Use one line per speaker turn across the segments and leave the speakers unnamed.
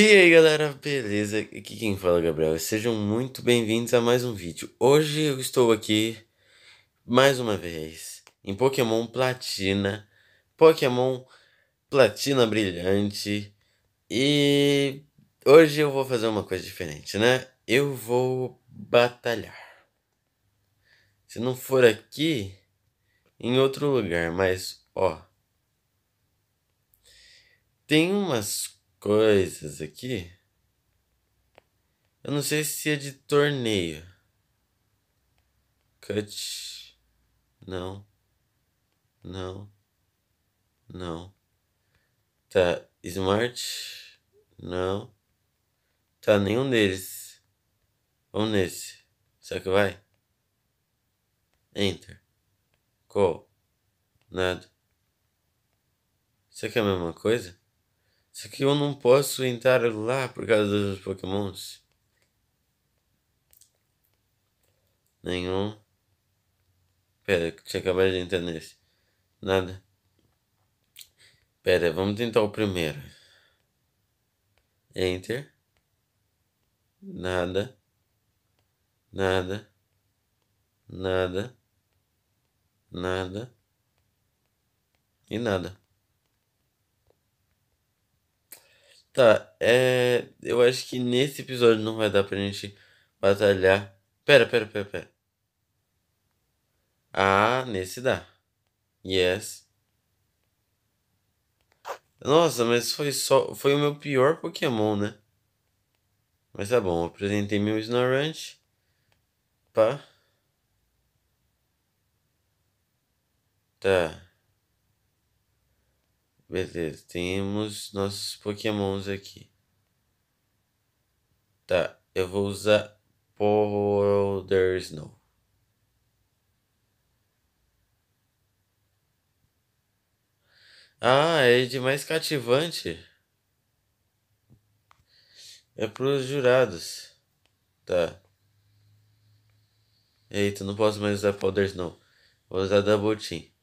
E aí galera, beleza? Aqui quem fala é Gabriel. Sejam muito bem-vindos a mais um vídeo. Hoje eu estou aqui mais uma vez em Pokémon Platina, Pokémon Platina Brilhante e hoje eu vou fazer uma coisa diferente, né? Eu vou batalhar. Se não for aqui, em outro lugar, mas ó, tem umas coisas aqui. Eu não sei se é de torneio. Cut. Não. Não. Não. Tá. Smart. Não. Tá, nenhum deles. Vamos nesse. Será que vai? Enter. Call. Nada. Isso aqui é a mesma coisa? Só que eu não posso entrar lá por causa dos pokémons. Nenhum. Pera, tinha acabado de entrar nesse. Nada. Pera, vamos tentar o primeiro. Enter. Nada. Nada. Nada. Nada. E nada. Tá, é. Eu acho que nesse episódio não vai dar pra gente batalhar. Pera, pera, pera, pera. Ah, nesse dá. Yes. Nossa, mas foi só. Foi o meu pior Pokémon, né? Mas tá bom, apresentei meu Snorunt. Pá. Tá. Beleza, temos nossos pokémons aqui. Tá, eu vou usar Powder Snow. Ah, é de mais cativante. É pros jurados. Tá. Eita, não posso mais usar Powder Snow. Vou usar Double Team.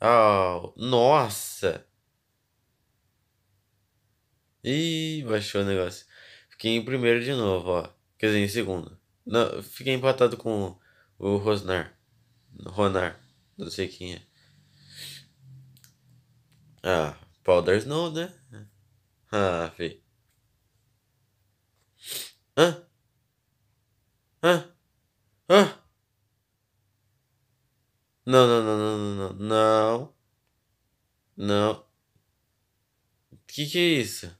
Oh, nossa! Ih, baixou o negócio. Fiquei em primeiro de novo, ó. Quer dizer, em segundo. Não, fiquei empatado com o Rosnar. Ronar. Não sei quem é. Ah, Powder Snow, né? Ah, fi. Hã? Hã? Hã? Não, não, não, não, não, não. Não. Que que é isso?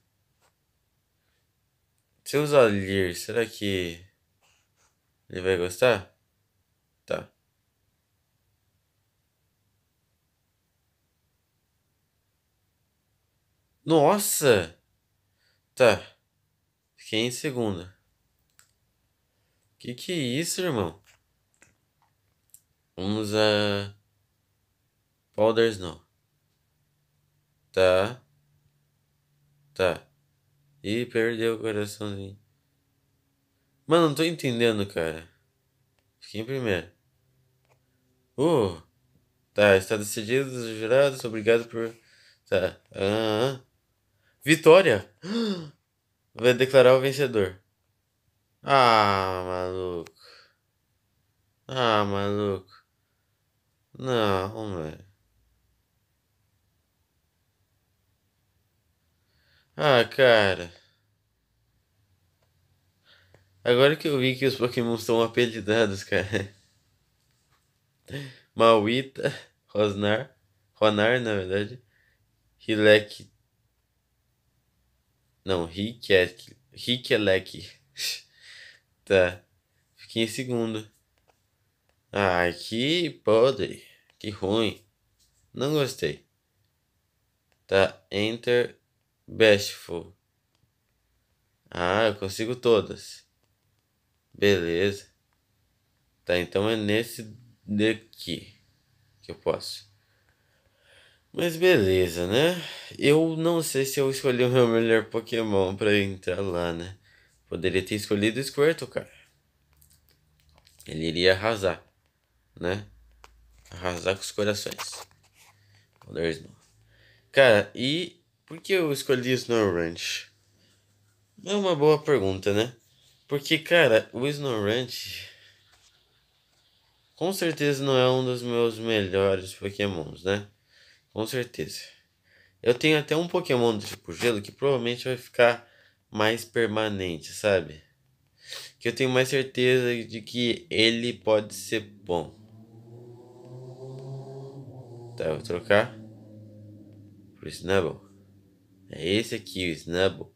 Se eu usar Lear, será que ele vai gostar? Tá. Nossa! Tá. Fiquei em segunda. Que que é isso, irmão? Vamos a. Powder Snow. Tá. Tá. Ih, perdeu o coraçãozinho. Mano, não tô entendendo, cara. Fiquei em primeiro. Uh. Tá, está decidido, jurados. Obrigado por. Tá. Ah, Vitória! Vai declarar o vencedor. Ah, maluco. Ah, maluco. Não, velho. Ah, cara. Agora que eu vi que os Pokémon estão apelidados, cara. Mauita, Rosnar, Ronar, na verdade. Hilek. Não, Rikelek. Rikelek. tá. Fiquei em segundo. Ai, que podre. Que ruim. Não gostei. Tá, enter bestful. Ah, eu consigo todas. Beleza. Tá, então é nesse daqui que eu posso. Mas beleza, né? Eu não sei se eu escolhi o meu melhor Pokémon pra entrar lá, né? Poderia ter escolhido o Squirtle, cara. Ele iria arrasar, né? Arrasar com os corações. Poder Cara, e por que eu escolhi Snow É uma boa pergunta, né? Porque, cara, o Snow com certeza não é um dos meus melhores pokémons, né? Com certeza. Eu tenho até um pokémon do tipo gelo que provavelmente vai ficar mais permanente, sabe? Que eu tenho mais certeza de que ele pode ser bom. Tá, vou trocar pro Snubble. É esse aqui, o Snubble.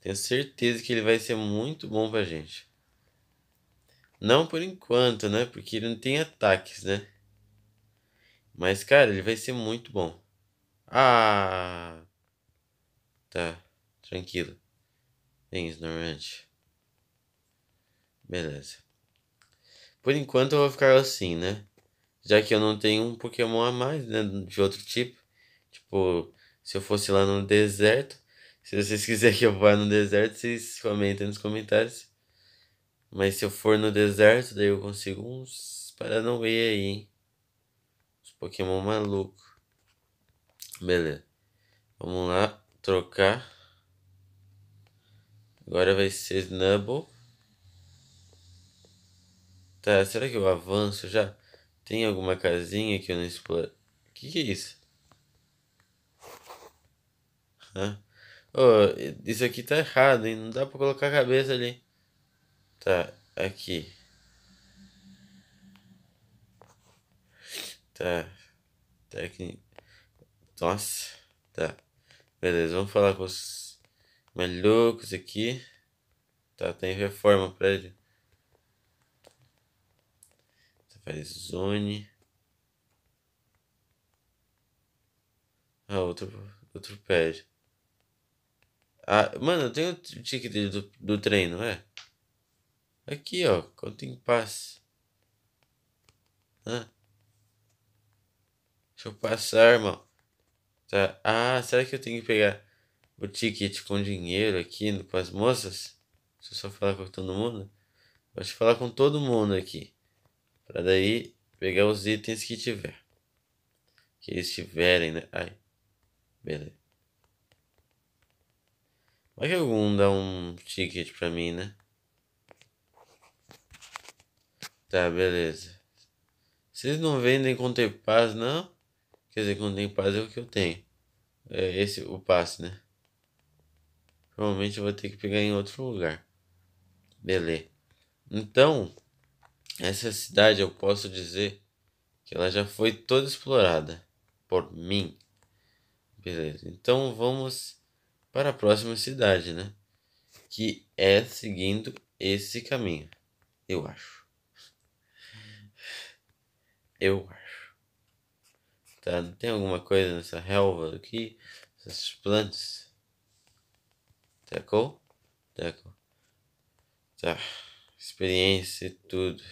Tenho certeza que ele vai ser muito bom pra gente. Não por enquanto, né? Porque ele não tem ataques, né? Mas, cara, ele vai ser muito bom. Ah! Tá, tranquilo. Vem, Snorant. Beleza. Por enquanto eu vou ficar assim, né? Já que eu não tenho um Pokémon a mais, né? De outro tipo. Tipo, se eu fosse lá no deserto. Se vocês quiserem que eu vá no deserto, vocês comentem nos comentários. Mas se eu for no deserto, daí eu consigo uns Paranauê aí, hein? Uns Pokémon maluco. Beleza. Vamos lá, trocar. Agora vai ser Snubble. Tá, será que eu avanço já? Tem alguma casinha que eu não exploro? O que, que é isso? Hã? Oh, isso aqui tá errado, hein? Não dá pra colocar a cabeça ali. Tá, aqui. Tá. Aqui. Nossa. Tá. Beleza, vamos falar com os malucos aqui. Tá, tem reforma pra ele. Faz zone. Ah, outro, outro pad. Ah, mano, eu tenho o ticket do, do treino, é? Aqui, ó. Conta em paz. Ah. Deixa eu passar, irmão. Tá. Ah, será que eu tenho que pegar o ticket com dinheiro aqui com as moças? Deixa eu só falar com todo mundo. Te falar com todo mundo aqui. Pra daí pegar os itens que tiver. Que eles tiverem, né? Ai. Beleza. Vai que algum dá um ticket pra mim, né? Tá, beleza. Vocês não vendem com ter paz, não? Quer dizer, com tem paz é o que eu tenho. É esse o passe, né? Provavelmente eu vou ter que pegar em outro lugar. Beleza. Então, essa cidade eu posso dizer que ela já foi toda explorada por mim. Beleza. Então vamos para a próxima cidade, né? Que é seguindo esse caminho. Eu acho. Eu acho. Tá, não tem alguma coisa nessa relva aqui? Essas plantas? Tacou? Tacou. Tá. Experiência e tudo.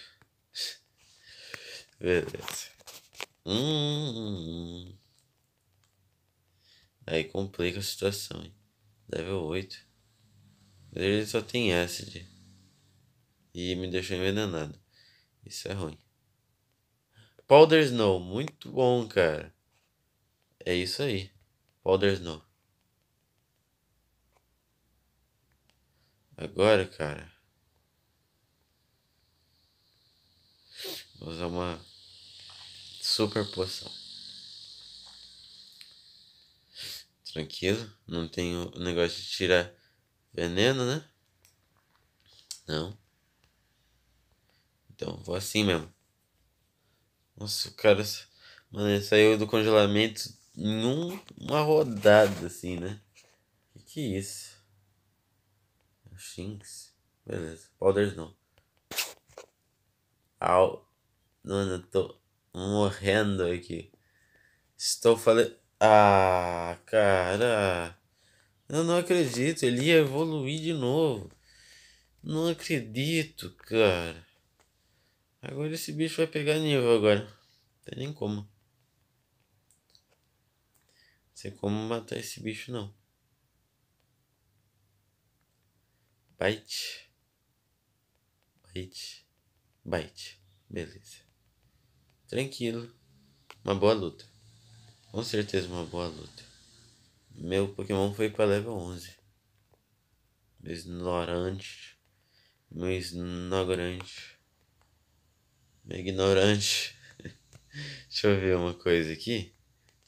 Beleza. Hum. Aí complica a situação, hein? Level 8. Ele só tem acid. E me deixou envenenado. Isso é ruim. Powder Snow. Muito bom, cara. É isso aí. Powder Snow. Agora, cara. Vou usar uma super poção. Tranquilo, não tenho negócio de tirar veneno, né? Não. Então, vou assim mesmo. Nossa, o cara. Mano, ele saiu do congelamento em um, uma rodada, assim, né? Que que é isso? Shinx. Beleza. Powders não. Au. Mano, eu tô morrendo aqui. Estou falando. Ah, cara. Eu não acredito. Ele ia evoluir de novo. Não acredito, cara. Agora esse bicho vai pegar nível agora. Não tem nem como. Não sei como matar esse bicho não. Bite. Bite. Bite. Beleza. Tranquilo. Uma boa luta. Com certeza uma boa luta. Meu Pokémon foi pra level 11. Meu ignorante. Meu ignorante. Meu ignorante. Deixa eu ver uma coisa aqui.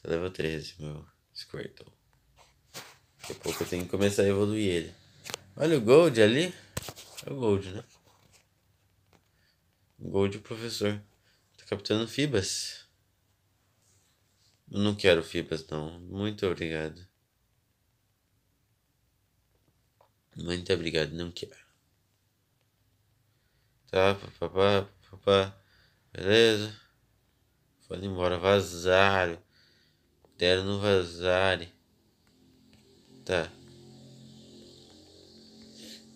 Tá level 13, meu Squirtle. Daqui a pouco eu tenho que começar a evoluir ele. Olha o Gold ali. É o Gold, né? Gold professor. Tá captando Fibas. Eu não quero Fibas não. Muito obrigado. Muito obrigado, não quero. Tá, papapá, papá. Beleza. Foi embora, vazaram. Deram no vazare. Tá.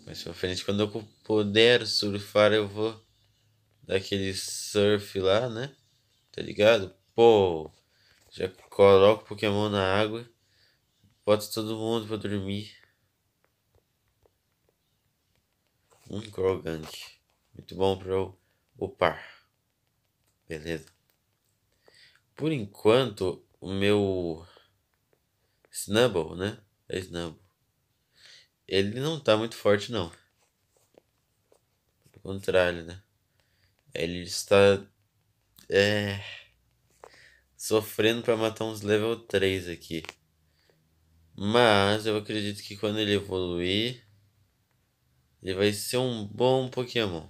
Mais pra frente, quando eu puder surfar, eu vou daquele surf lá, né? Tá ligado? Pô, já coloco o Pokémon na água, boto todo mundo pra dormir. Um Krogank. Muito bom pra eu upar. Beleza. Por enquanto, o meu Snubble, né? É Snubble. Ele não tá muito forte, não. Pelo contrário, né? Ele está é, sofrendo para matar uns level 3 aqui. Mas eu acredito que quando ele evoluir, ele vai ser um bom Pokémon.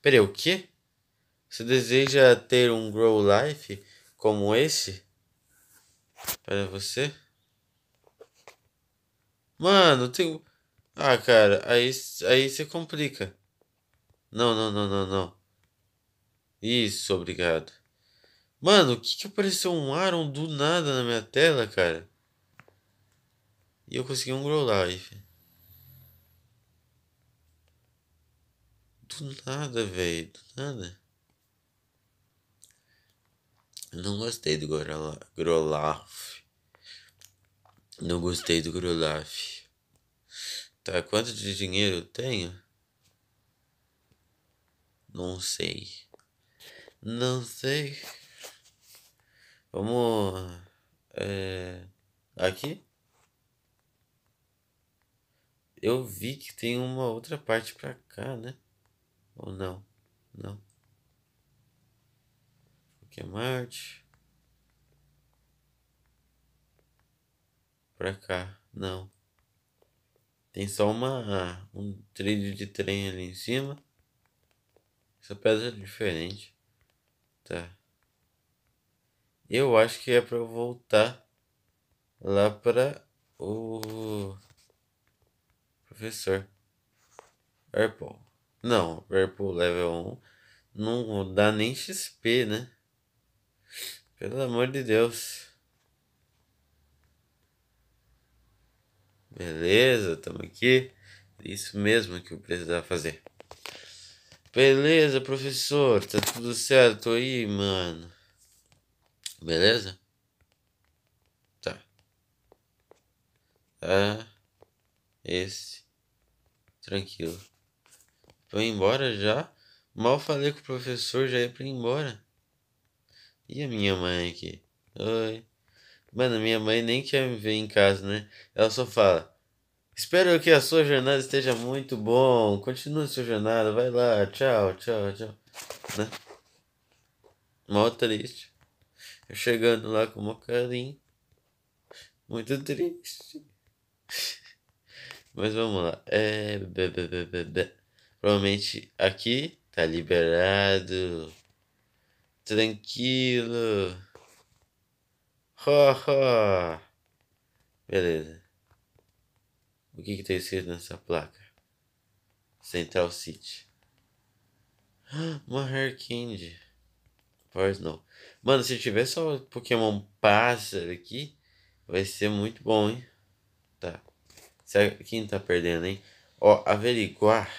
Peraí, o quê? Você deseja ter um Grow Life como esse? Para você? Mano, tem. Ah, cara, aí, aí você complica. Não, não, não, não, não. Isso, obrigado. Mano, o que que apareceu um Aron do nada na minha tela, cara? E eu consegui um Grow Life. Do nada, velho. Do nada. Não gostei do Grolaf. Não gostei do Grolaf. Tá, quanto de dinheiro eu tenho? Não sei. Não sei. Vamos. É, aqui? Eu vi que tem uma outra parte pra cá, né? Ou não? Não. Aqui é Marte. Pra cá, não. Tem só uma um trilho de trem ali em cima. Essa pedra é diferente. Tá. Eu acho que é pra eu voltar lá para o professor. Airpool. Não, Airpool level 1 não dá nem XP, né? Pelo amor de Deus. Beleza, estamos aqui. Isso mesmo que eu precisava fazer. Beleza, professor. Tá tudo certo aí, mano. Beleza? Tá. Tá. Esse. Tranquilo. Vou embora já. Mal falei com o professor, já ia pra ir embora. E a minha mãe aqui? Oi. Mano, minha mãe nem quer me ver em casa, né? Ela só fala: Espero que a sua jornada esteja muito bom. Continue sua jornada. Vai lá. Tchau, tchau, tchau. Né? Mó triste. Eu chegando lá com uma carinho. Muito triste. Mas vamos lá. É. Provavelmente aqui tá liberado. Tranquilo. Ha, ha. Beleza. O que tem escrito nessa placa? Central City. Uma Hair Candy. Pois não. Mano, se tiver só Pokémon pássaro aqui, vai ser muito bom, hein? Tá. Quem tá perdendo, hein? Ó, averiguar.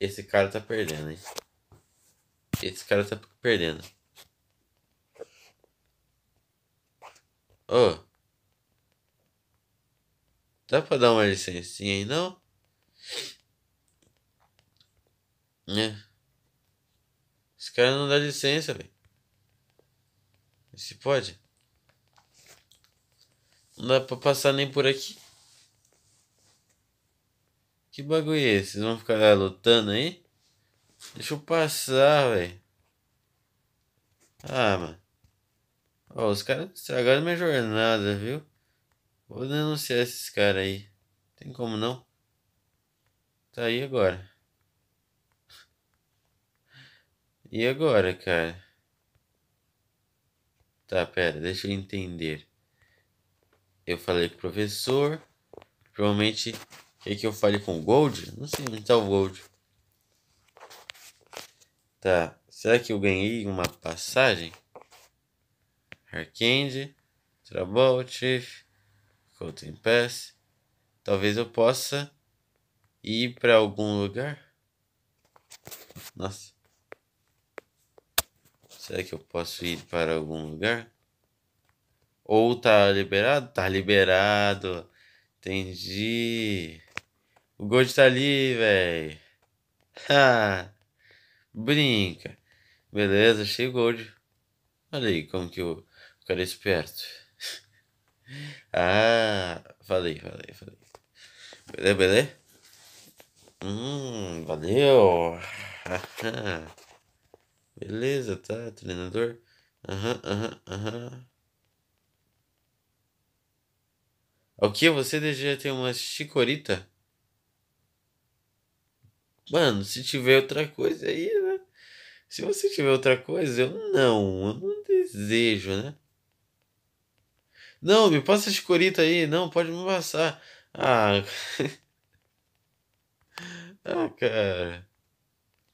Esse cara tá perdendo, hein? Esse cara tá perdendo. Ô. Oh. Dá pra dar uma licencinha aí, não? Né? Esse cara não dá licença, velho. Se pode? Não dá pra passar nem por aqui. Que bagulho é esse? Vocês vão ficar lutando aí? Deixa eu passar, velho. Ah, mano. Ó, os caras estragaram minha jornada, viu? Vou denunciar esses caras aí. Tem como não? Tá aí agora. E agora, cara? Tá, pera, deixa eu entender. Eu falei com o professor. Provavelmente. Quer que eu fale com o Gold? Não sei onde tá o Gold. Tá. Será que eu ganhei uma passagem? Arcade. Trabolt. Coating Pass. Talvez eu possa ir para algum lugar. Nossa. Será que eu posso ir para algum lugar? Ou tá liberado? Tá liberado. Entendi. O Gold tá ali, velho. Brinca. Beleza, achei o Gold. Olha aí como que o cara é esperto. Ah, falei, falei, falei. Beleza, beleza? Hum, valeu. Beleza, tá, treinador. Aham, aham, aham. O que? Você deseja ter uma chicorita? Mano, se tiver outra coisa aí, né? Se você tiver outra coisa, eu não. Eu não desejo, né? Não, me passa a chicorita aí. Não, pode me passar. Ah. ah, cara.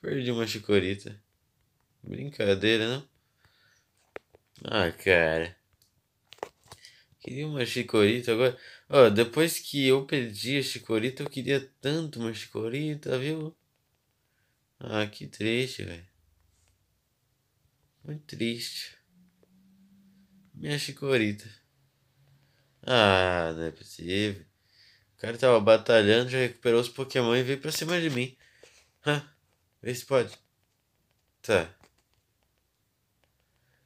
Perdi uma chicorita. Brincadeira, não? Ah, cara. Queria uma chicorita agora. Ó, depois que eu perdi a chicorita, eu queria tanto uma chicorita, viu? Ah, que triste, velho. Muito triste. Minha chicorita. Ah, não é possível. O cara tava batalhando, já recuperou os Pokémon e veio pra cima de mim. Hã? Vê se pode. Tá.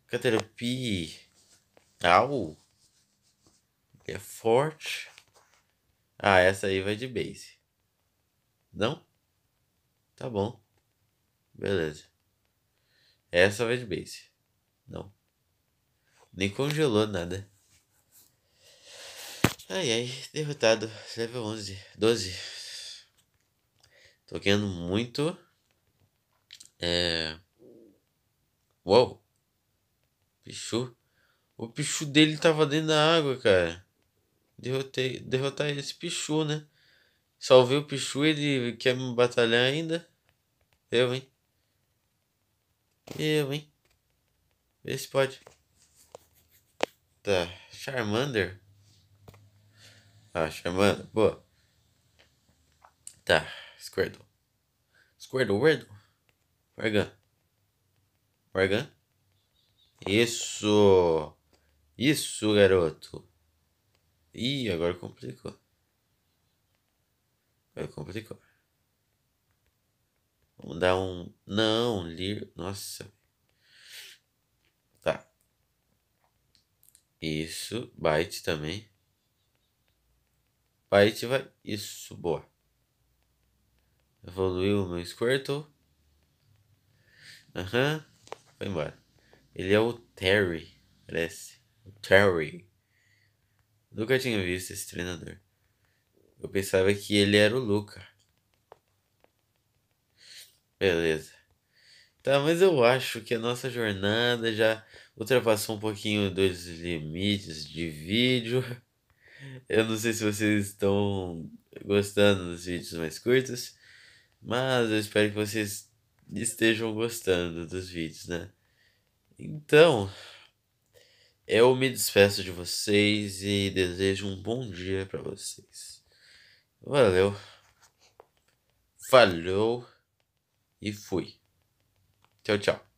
Caterpie. Au. É forte. Ah, essa aí vai de base. Não? Tá bom. Beleza. Essa vai de base. Não. Nem congelou nada. Ai ai, derrotado. Level 11. 12. Tô ganhando muito. É. Uou. Pichu. O Pichu dele tava dentro da água, cara. Derrotei, derrotar esse Pichu, né? Salvei o Pichu, ele quer me batalhar ainda. Eu, hein? Eu, hein? Vê se pode. Tá. Charmander. Ah, Charmander. Boa. Tá. Squirtle. Squirtle, Wordle. Morgan. Morgan. Isso! Isso, garoto! Ih, agora complicou. Agora complicou. Vamos dar um. Não, lir. Nossa. Tá. Isso. Byte também. Vai. Isso, boa. Evoluiu meu Squirtle. Aham. Uhum. Foi embora. Ele é o Terry, parece. O Terry. Nunca tinha visto esse treinador. Eu pensava que ele era o Luca. Beleza. Tá, mas eu acho que a nossa jornada já ultrapassou um pouquinho dos limites de vídeo. Eu não sei se vocês estão gostando dos vídeos mais curtos, mas eu espero que vocês estejam gostando dos vídeos, né? Então, eu me despeço de vocês e desejo um bom dia para vocês. Valeu. Falou e fui. Tchau, tchau.